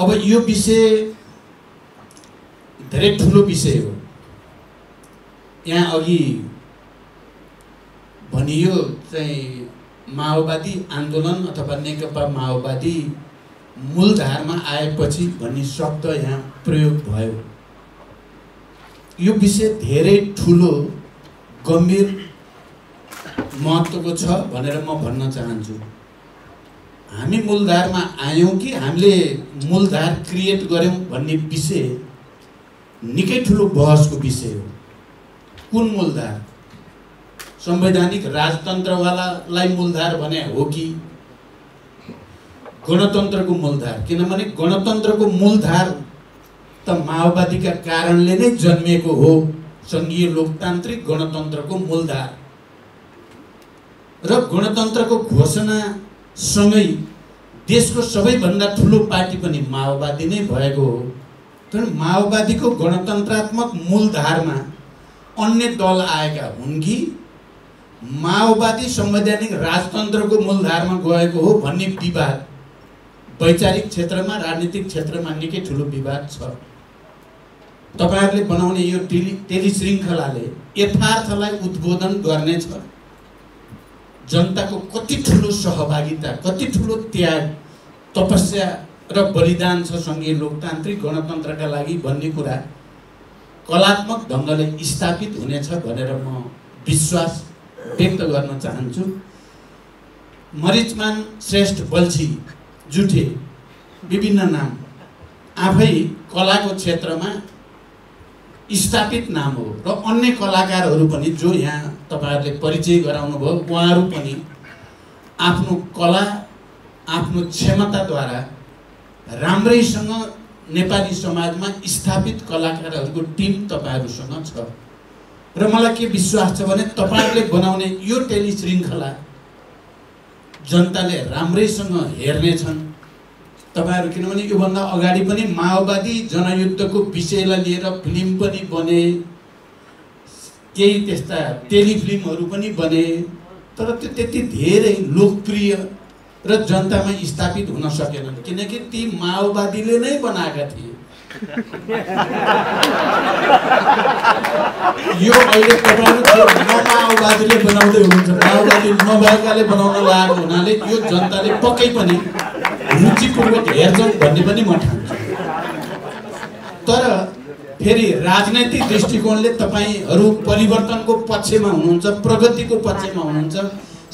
अब यो विषय धेरै ठुलो विषय हो। यहाँ अघि भनियो चाहिँ माओवादी आन्दोलन अथवा नेकपा माओवादी मूलधारमा आएपछि भन्ने शब्द यहाँ प्रयोग भयो। यो विषय धेरै ठुलो गम्भीर महत्त्वको छ भनेर म भन्न चाहन्छु। हामी मूलधारमा आयौँ कि हामीले मूलधार क्रिएट गऱ्यौँ भन्ने विषय निकै ठुलो बहसको विषय हो। कुन मूलधार? संवैधानिक राजतन्त्रवालालाई मूलधार भने हो कि गणतन्त्रको मूलधार? किनभने गणतन्त्रको मूलधार त माओवादीका कारणले नै जन्मिएको हो। सङ्घीय लोकतान्त्रिक गणतन्त्रको मूलधार। र गणतन्त्रको घोषणासँगै देशको सबैभन्दा ठुलो पार्टी पनि माओवादी नै भएको हो। तर माओवादीको गणतन्त्रात्मक मूलधारमा अन्य दल आएका हुन् कि? माओवादी संवैधानिक राजतन्त्रको मूलधारमा गएको हो भन्ने विवाद वैचारिक क्षेत्रमा राजनीतिक क्षेत्रमा निकै ठुलो विवाद छ। तपाईँहरूले बनाउने यो टेलि टेलिश्रृङ्खलाले यथार्थलाई उद्बोधन गर्नेछ। जनताको कति ठुलो सहभागिता कति ठुलो त्याग तपस्या र बलिदान छ सङ्घीय लोकतान्त्रिक गणतन्त्रका लागि भन्ने कुरा कलात्मक ढङ्गले स्थापित हुनेछ भनेर म विश्वास व्यक्त गर्न चाहन्छु। मरिचमान श्रेष्ठ बल्छी जुठे विभिन्न नाम आफै कलाको क्षेत्रमा स्थापित नाम हो। र अन्य कलाकारहरू पनि जो यहाँ तपाईँहरूले परिचय गराउनु भयो उहाँहरू पनि आफ्नो कला आफ्नो क्षमताद्वारा राम्रैसँग नेपाली समाजमा स्थापित कलाकारहरूको टिम तपाईँहरूसँग छ। र मलाई के विश्वास छ भने तपाईँहरूले बनाउने यो टेलिश्रृङ्खला जनताले राम्रैसँग हेर्नेछन्। तपाईँहरू किनभने योभन्दा अगाडि पनि माओवादी जनयुद्धको विषयलाई लिएर फिल्म पनि बने केही त्यस्ता टेलिफिल्महरू पनि बने तर त्यो त्यति धेरै लोकप्रिय र जनतामा स्थापित हुन सकेनन्। किनकि ती माओवादीले नै बनाएका थिए। यो अहिले तपाईँहरू माओवादीले बनाउँदै हुनुहुन्छ। माओवादी नभएकाले बनाउन लागेको हुनाले यो जनताले पक्कै पनि रुचिपूर्वक हेर्छन् भन्ने पनि म ठान्छु। तर फेरि राजनैतिक दृष्टिकोणले तपाईँहरू परिवर्तनको पक्षमा हुनुहुन्छ प्रगतिको पक्षमा हुनुहुन्छ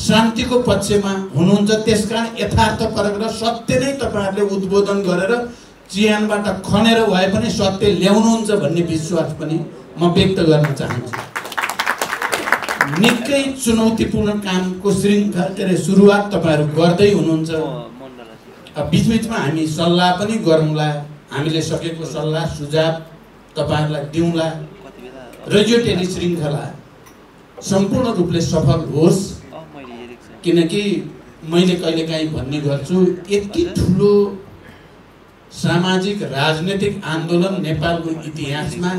शान्तिको पक्षमा हुनुहुन्छ त्यसकारण यथार्थपरक र सत्य नै तपाईँहरूले उद्बोधन गरेर चिहानबाट खनेर भए पनि सत्य ल्याउनुहुन्छ भन्ने विश्वास पनि म व्यक्त गर्न चाहन्छु। निकै चुनौतीपूर्ण कामको श्रृङ्खला के अरे सुरुवात तपाईँहरू गर्दै हुनुहुन्छ। बिचबिचमा हामी सल्लाह पनि गरौँला। हामीले सकेको सल्लाह सुझाव तपाईँहरूलाई दिउँला। र यो टेली श्रृङ्खला सम्पूर्ण रूपले सफल होस्। किनकि मैले कहिलेकाहीँ भन्ने गर्छु यति ठुलो सामाजिक राजनैतिक आन्दोलन नेपालको इतिहासमा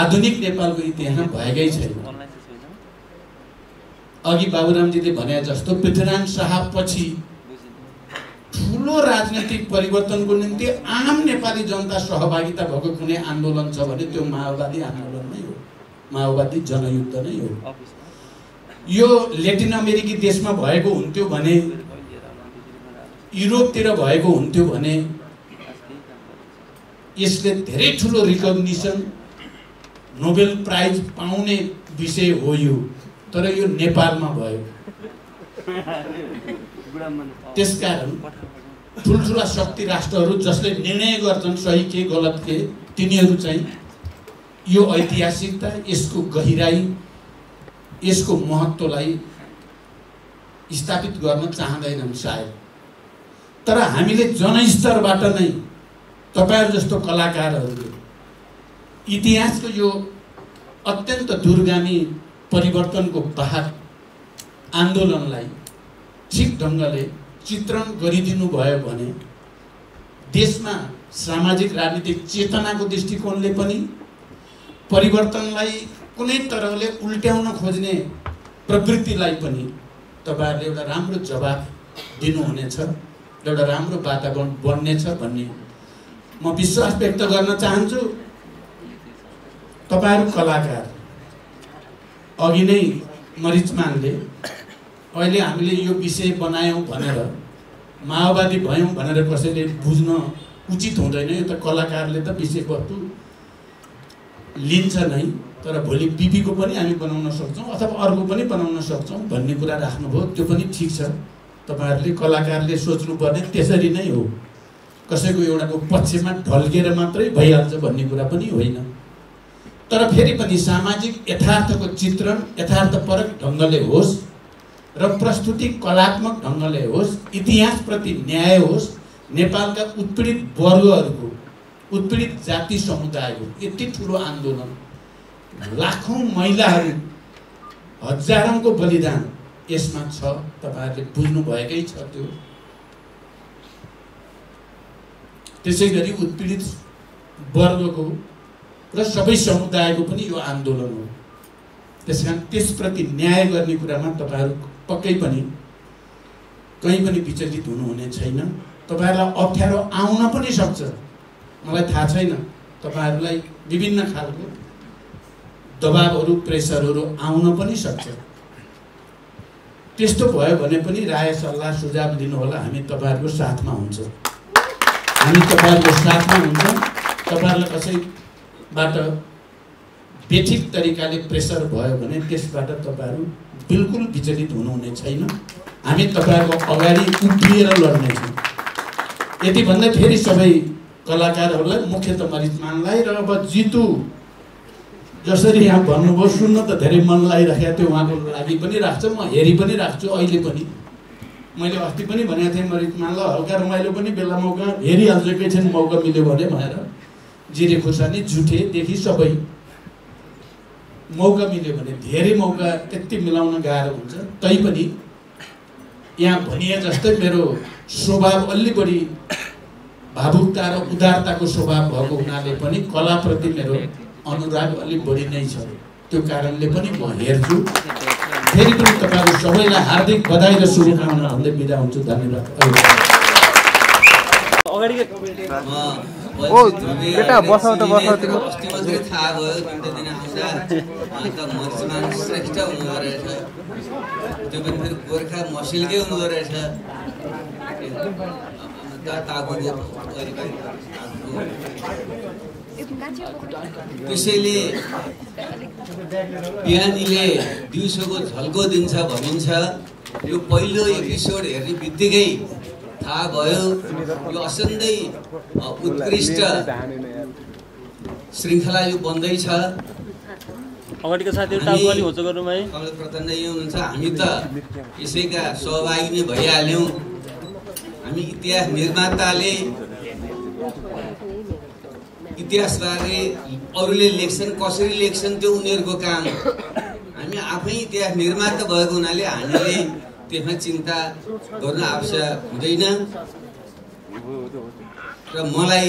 आधुनिक नेपालको इतिहासमा भएकै छैन। अघि बाबुरामजीले भने जस्तो पृथ्वीनारायण शाहपछि ठुलो राजनैतिक परिवर्तनको निम्ति आम नेपाली जनता सहभागिता भएको कुनै आन्दोलन छ भने त्यो माओवादी आन्दोलन नै हो। माओवादी जनयुद्ध नै हो। यो लेटिन अमेरिकी देशमा भएको हुन्थ्यो भने युरोपतिर भएको हुन्थ्यो भने यसले धेरै ठुलो रिकग्निसन नोबेल प्राइज पाउने विषय हो यो। तर यो नेपालमा भयो। त्यसकारण ठुल्ठुला शक्ति राष्ट्रहरू जसले निर्णय गर्छन् सही के गलत के तिनीहरू चाहिँ यो ऐतिहासिकता यसको गहिराई यसको महत्त्वलाई स्थापित गर्न चाहँदैनन् सायद। तर हामीले जनस्तरबाट नै तपाईँहरू जस्तो कलाकारहरूले इतिहासको यो अत्यन्त दूरगामी परिवर्तनको बाहक आन्दोलनलाई ठिक ढङ्गले चित्रण गरिदिनु भयो भने देशमा सामाजिक राजनीतिक चेतनाको दृष्टिकोणले पनि परिवर्तनलाई कुनै तरहले उल्ट्याउन खोज्ने प्रवृत्तिलाई पनि तपाईँहरूले एउटा राम्रो जवाब दिनुहुनेछ एउटा राम्रो वातावरण बन्नेछ भन्ने म विश्वास व्यक्त गर्न चाहन्छु। तपाईँहरू कलाकार अघि नै मरिचमानले अहिले हामीले यो विषय बनायौँ भनेर माओवादी भयौँ भनेर कसैले बुझ्न उचित हुँदैन। यो त कलाकारले त विषयवस्तु लिन्छ नै तर भोलि बिपीको पनि हामी बनाउन सक्छौँ अथवा अर्को पनि बनाउन सक्छौँ भन्ने कुरा राख्नुभयो। त्यो पनि ठिक छ। तपाईँहरूले कलाकारले सोच्नुपर्ने त्यसरी नै हो। कसैको एउटाको पक्षमा ढल्केर मात्रै भइहाल्छ भन्ने कुरा पनि होइन। तर फेरि पनि सामाजिक यथार्थको चित्रण यथार्थपरक ढङ्गले होस्। र प्रस्तुति कलात्मक ढङ्गले होस् इतिहासप्रति न्याय होस् नेपालका उत्पीडित वर्गहरूको उत्पीडित जाति समुदायको यति ठुलो आन्दोलन लाखौँ महिलाहरू हजारौँको बलिदान यसमा छ तपाईँहरूले बुझ्नुभएकै छ त्यो। त्यसै गरी उत्पीडित वर्गको र सबै समुदायको पनि यो आन्दोलन हो। त्यस कारण त्यसप्रति न्याय गर्ने कुरामा तपाईँहरू पक्कै पनि कहीँ पनि विचलित हुनुहुने छैन। तपाईँहरूलाई अप्ठ्यारो आउन पनि सक्छ। मलाई थाहा छैन। तपाईँहरूलाई विभिन्न खालको दबाबहरू प्रेसरहरू आउन पनि सक्छ। त्यस्तो भयो भने पनि राय सल्लाह सुझाव दिनुहोला। हामी तपाईँहरूको साथमा हुन्छ। हामी तपाईँहरूको साथमा हुन्छौँ। तपाईँहरूलाई कसैबाट बेठिक तरिकाले प्रेसर भयो भने त्यसबाट तपाईँहरू बिल्कुल विचलित हुनुहुने छैन। हामी तपाईँहरूको अगाडि उभिएर लड्नेछौँ यति भन्दै फेरि सबै कलाकारहरूलाई मुख्य त मरिचमानलाई र अब जितु जसरी यहाँ भन्नुभयो सुन्न त धेरै मन लागिराखेको थियो उहाँको लागि पनि राख्छ म हेरि पनि राख्छु अहिले पनि। मैले अस्ति पनि भनेको थिएँ मरिचमानलाई हल्का रमाइलो पनि बेला मौका हेरिहाल्छु एकैछिन मौका मिल्यो भने भनेर। जिरे खुर्सानी झुठेदेखि सबै। मौका मिल्यो भने धेरै मौका त्यति मिलाउन गाह्रो हुन्छ। तैपनि यहाँ भनिए जस्तै मेरो स्वभाव अलि बढी भावुकता र उदारताको स्वभाव भएको हुनाले पनि कलाप्रति मेरो अनुराग अलिक बढी नै छ। त्यो कारणले पनि म हेर्छु। फेरि पनि तपाईँहरू सबैलाई हार्दिक बधाई र शुभकामना भन्दै बिदा हुन्छु। धन्यवाद। ओ बेटा बसाउ त बसाउ तिम्रो थाहा भयो दुईवटा दिन आउँदा अन्त मर्चमान श्रेष्ठ हुँदो रहेछ त्यो पनि फेरि गोर्खा मसिलकै हुँदो रहेछ त्यसैले बिहानीले दिउँसोको झल्को दिन्छ भनिन्छ यो पहिलो एपिसोड हेर्ने बित्तिकै थाहा भयो यो असाध्यै उत्कृष्ट श्रृङ्खला यो बन्दैछ अगाडिको साथीहरू टाउको होचो है कमल प्रचण्ड यही हुनुहुन्छ हामी त यसैका सहभागी नै भइहाल्यौँ हामी इतिहास निर्माताले इतिहासबारे अरूले लेख्छन् कसरी लेख्छन् त्यो उनीहरूको काम हामी आफै इतिहास निर्माता भएको हुनाले हामीले त्यसमा चिन्ता गर्न आवश्यक हुँदैन। र मलाई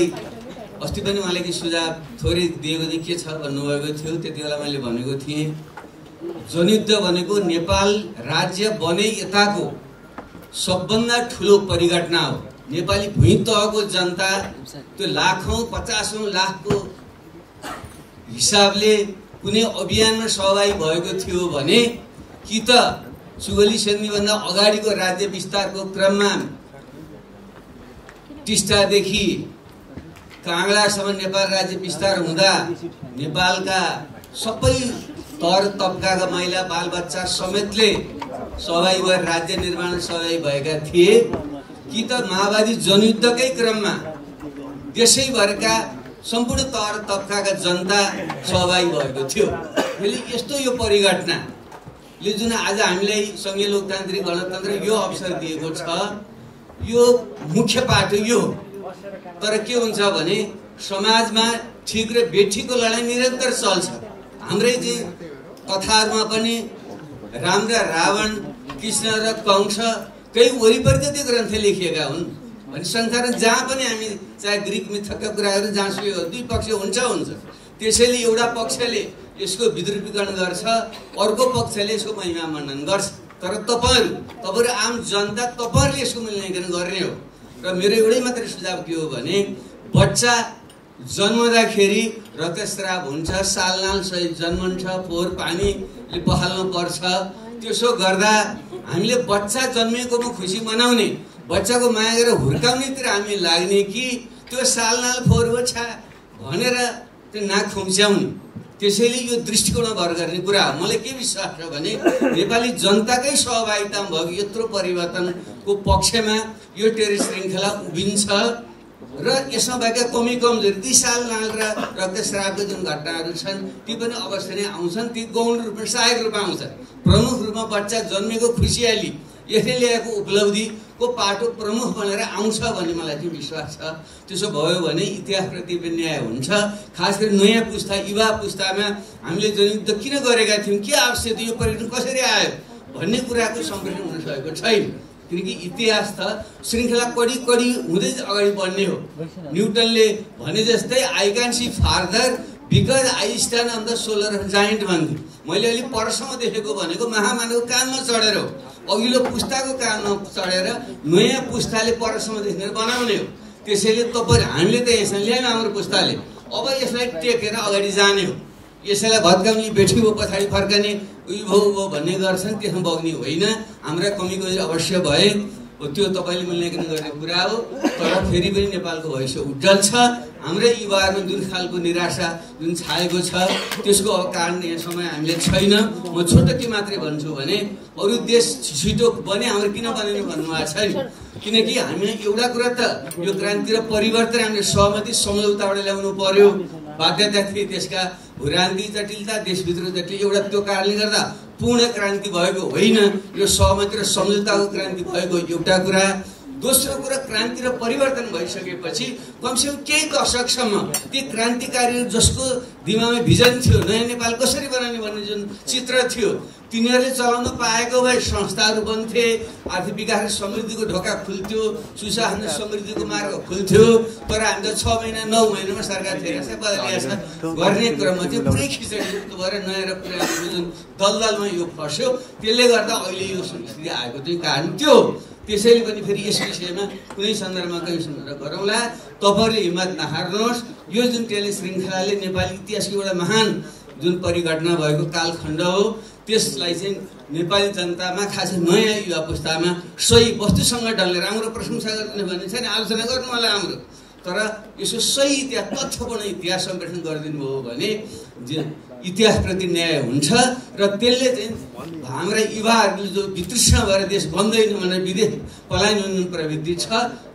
अस्ति पनि उहाँले कि सुझाव थोरै दिएको चाहिँ के छ भन्नुभएको थियो त्यति बेला मैले भनेको थिएँ जनयुद्ध भनेको नेपाल राज्य बने यताको सबभन्दा ठुलो परिघटना हो। नेपाली भुइँ तहको जनता त्यो लाखौँ पचासौँ लाखको हिसाबले कुनै अभियानमा सहभागी भएको थियो भने कि त सुगली सन्धिभन्दा अगाडिको राज्य विस्तारको क्रममा टिस्टादेखि काङ्लासम्म नेपाल राज्य विस्तार हुँदा नेपालका सबै तर तबकाका महिला बालबच्चा समेतले सहभागी भएर राज्य निर्माण सहभागी भएका थिए। कि त माओवादी जनयुद्धकै क्रममा देशैभरका सम्पूर्ण तर तबकाका जनता सहभागी भएको थियो। फेरि यस्तो यो परिघटनाले जुन आज हामीलाई सङ्घीय लोकतान्त्रिक गणतन्त्र यो अवसर दिएको छ यो मुख्य पाटो यो। तर के हुन्छ भने समाजमा ठिक र बेठिकको लडाइँ निरन्तर चल्छ। हाम्रै चाहिँ कथाहरूमा पनि राम र रावण कृष्ण र कंस केही वरिपरि त्यो ग्रन्थ लेखिएका हुन्। भने संसारमा जहाँ पनि हामी चाहे ग्रिक मिथकका कुराहरू जहाँसुकै दुई पक्ष हुन्छ हुन्छ। त्यसैले एउटा पक्षले यसको विद्रूपीकरण गर्छ अर्को पक्षले यसको महिमा मण्डन गर्छ। तर तपाईँहरू तपाईँहरू आम जनता तपाईँहरूले यसको मूल्याङ्कन गर्ने हो। र मेरो एउटै मात्रै सुझाव के हो भने बच्चा जन्मदाखेरि रक्तस्राव हुन्छ सालनाल सहित जन्मन्छ फोहोर पानीले बहाल्नु पर्छ। त्यसो गर्दा हामीले बच्चा जन्मिएकोमा खुसी मनाउने बच्चाको माया गरेर हुर्काउनेतिर हामी लाग्ने कि त्यो सालनाल फोहोर हो छा भनेर त्यो नाक खुम्च्याउने। त्यसैले यो दृष्टिकोणमा भर गर्ने कुरा। हो मलाई के विश्वास छ भने नेपाली जनताकै सहभागितामा भएको यत्रो परिवर्तनको पक्षमा यो टेरिस श्रृङ्खला उभिन्छ र यसमा भएका कमी कमजोरी ती साल नाल र जुन घटनाहरू छन् ती पनि अवश्य नै आउँछन्। ती गौण रूपमा सहायक रूपमा आउँछन्। प्रमुख रूपमा बच्चा जन्मेको खुसियाली यसले ल्याएको उपलब्धिको पाटो प्रमुख बनेर आउँछ भन्ने मलाई चाहिँ विश्वास छ। त्यसो भयो भने इतिहासप्रति पनि न्याय हुन्छ। खास गरी नयाँ पुस्ता युवा पुस्तामा हामीले जनयुद्ध किन गरेका थियौँ? के आवश्यक थियो? यो पर्यटन कसरी आयो? भन्ने कुराको सम्प्रेषण हुन सकेको छैन। किनकि इतिहास त श्रृङ्खला कडी कडी हुँदै अगाडि बढ्ने हो। न्युटनले भने जस्तै I can see farther because I stand on the shoulder giant भन्थे। मैले अलिक परसम्म देखेको भनेको महामानवको कानमा चढेर हो। अघिल्लो पुस्ताको कानमा चढेर नयाँ पुस्ताले परसम्म देख्ने बनाउने हो। त्यसैले तपाईँ हामीले त यसमा ल्यायौँ हाम्रो पुस्ताले। अब यसलाई टेकेर अगाडि जाने हो। यसैलाई भत्काउने बेठी हो पछाडि फर्कने उयो भो भो भन्ने गर्छन् त्यसमा बग्ने होइन। हाम्रा कमी अवश्य भए हो त्यो तपाईँले मूल्याङ्कन गर्ने कुरा हो तर फेरि पनि नेपालको भविष्य उज्जवल छ। हाम्रै युवाहरूमा जुन खालको निराशा जुन छाएको छ त्यसको कारण यहाँ समय हामीले छैन। म छोटो के मात्रै भन्छु भने अरू देश छिटो बने हाम्रो किन बनेन भन्नुभएको छ नि? किनकि हामी एउटा कुरा त यो क्रान्ति र परिवर्तन हामीले सहमति सम्झौताबाट ल्याउनु पर्यो। बाध्यता थिए त्यसका भूरान्ति जटिलता देशभित्र जटिल एउटा त्यो कारणले गर्दा पूर्ण क्रान्ति भएको होइन। यो सहमति र सम्झौताको क्रान्ति भएको एउटा कुरा। दोस्रो कुरा क्रान्ति र परिवर्तन भइसकेपछि कमसेकम केही दशकसम्म ती क्रान्तिकारीहरू जसको दिमागमा भिजन थियो नयाँ नेपाल कसरी बनाउने भन्ने जुन चित्र थियो तिनीहरूले चलाउन पाएको भए संस्थाहरू बन्थे आर्थिक विकास र समृद्धिको ढोका खुल्थ्यो सुशासन समृद्धिको मार्ग खुल्थ्यो। तर हामी त छ महिना नौ महिनामा सरकार फेरि बदलिएको छ गर्ने क्रममा चाहिँ पुरै खिचडी भएर नयाँ र पुरानो जुन दलदलमा यो फस्यो। त्यसले गर्दा अहिले यो स्थिति आएको चाहिँ कारण त्यो त्यसैले पनि फेरि यस विषयमा कुनै सन्दर्भमा कहीँ सन्दर्भ गरौँला। तपाईँहरूले हिम्मत नहार्नुहोस्। यो जुन टेली श्रृङ्खलाले नेपाली इतिहासको एउटा महान जुन परिघटना भएको कालखण्ड हो त्यसलाई चाहिँ नेपाली जनतामा खास नयाँ युवा पुस्तामा सही वस्तुसँग डल्ने राम्रो प्रशंसा गर्ने भन्ने छैन आलोचना गर्नु होला हाम्रो। तर यसो सही इतिहास तथ्यपूर्ण इतिहास सम्प्रेषण गरिदिनु भयो भने इतिहासप्रति न्याय हुन्छ र त्यसले चाहिँ हाम्रा युवाहरूले जो वितृष्ण भएर देश बन्दैन भनेर विदेश पलायन हुने प्रवृत्ति छ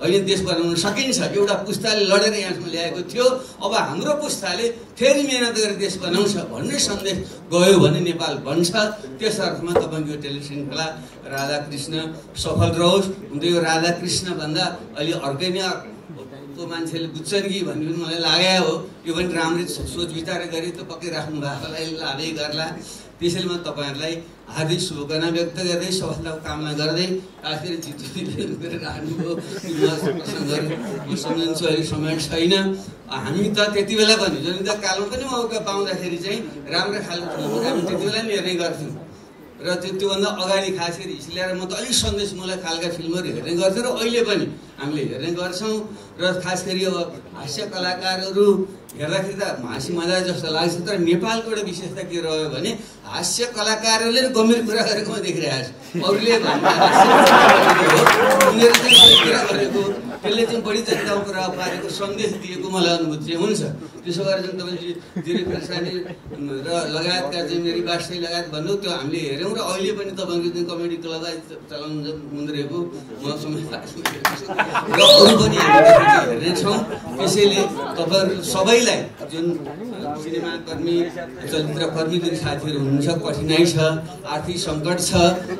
होइन देश बनाउन सकिन्छ। एउटा पुस्ताले लडेर यहाँसम्म ल्याएको थियो। अब हाम्रो पुस्ताले फेरि मिहिनेत गरेर देश बनाउँछ भन्ने सन्देश गयो भने नेपाल बन्छ। त्यस अर्थमा तपाईँको यो टेलिश्रृङ्खला राधाकृष्ण सफल रहोस्। हुँदै यो राधाकृष्ण भन्दा अहिले अर्कै नै को मान्छेले बुझ्छन् कि भन्ने पनि मलाई लागेको हो। यो पनि राम्रै सोच विचार गरी त पक्कै राख्नु भएकोलाई लाँदै गर्ला। त्यसैले म तपाईँहरूलाई हार्दिक शुभकामना व्यक्त गर्दै सफलताको कामना गर्दै खास गरी। जितु राख्नुभयो सम्झन्छु अहिले समय छैन। हामी त त्यति बेला पनि जुन त कालमा पनि मौका पाउँदाखेरि चाहिँ राम्रो खालको हामी त्यति बेला हेर्ने गर्थ्यौँ। र त्यो त्योभन्दा अगाडि खास गरी ल्याएर म त अलिक सन्देशमूलक खालका फिल्महरू हेर्ने गर्थेँ र अहिले पनि हामीले हेर्ने गर्छौँ र खास गरी अब हास्य कलाकारहरू हेर्दाखेरि त हाँसी मजा जस्तो लाग्छ तर नेपालको एउटा विशेषता के रह्यो भने हास्य कलाकारहरूले पनि गम्भीर कुरा गरेको म देखिरहेको छु। अरूले भन्दा उनीहरू चाहिँ गरेको त्यसले चाहिँ बढी जनताको कुरा पारेको सन्देश दिएको मलाई अनुभूति चाहिँ हुन्छ। त्यसो गरेर चाहिँ तपाईँले जिरी खोर्सानी र लगायतका चाहिँ मेरी बासै लगायत भन्नु त्यो हामीले हेऱ्यौँ र अहिले पनि तपाईँको जुन कमेडी क्लब चलाउनु रहेको म र अरू पनि हेर्नेछौँ त्यसैले तपाईँहरू सबैलाई जुन सिनेमा कर्मी चलचित्र कर्मी जुन साथीहरू हुनुहुन्छ कठिनाइ छ आर्थिक सङ्कट छ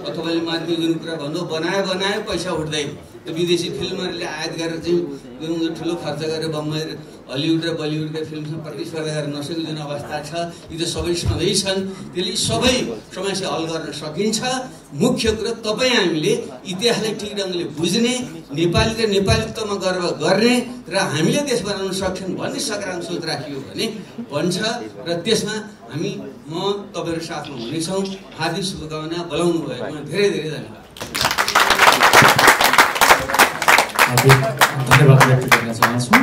तपाईँले माथि जुन कुरा भन्नु बनायो बनायो पैसा उठ्दैन। त्यो विदेशी फिल्महरूले आयात गरेर चाहिँ जुन ठुलो खर्च गरेर बम्बई हलिउड र बलिउडका फिल्मसँग प्रतिस्पर्धा गरेर नसकेको जुन अवस्था छ यी त सबै सधैँ छन्। त्यसले सबै समस्या हल गर्न सकिन्छ। मुख्य कुरो तपाईँ हामीले इतिहासलाई ठिक ढङ्गले बुझ्ने नेपाली र नेपालीत्वमा गर्व गर्ने र हामीले देश बनाउन सक्छौँ भन्ने सकारात्मक सोच राखियो भने भन्छ र त्यसमा हामी म तपाईँहरू साथमा हुनेछौँ। हार्दिक शुभकामना बोलाउनु भएकोमा धेरै धेरै धन्यवाद। 아직 다들 밖에 들어가서